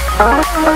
Oh,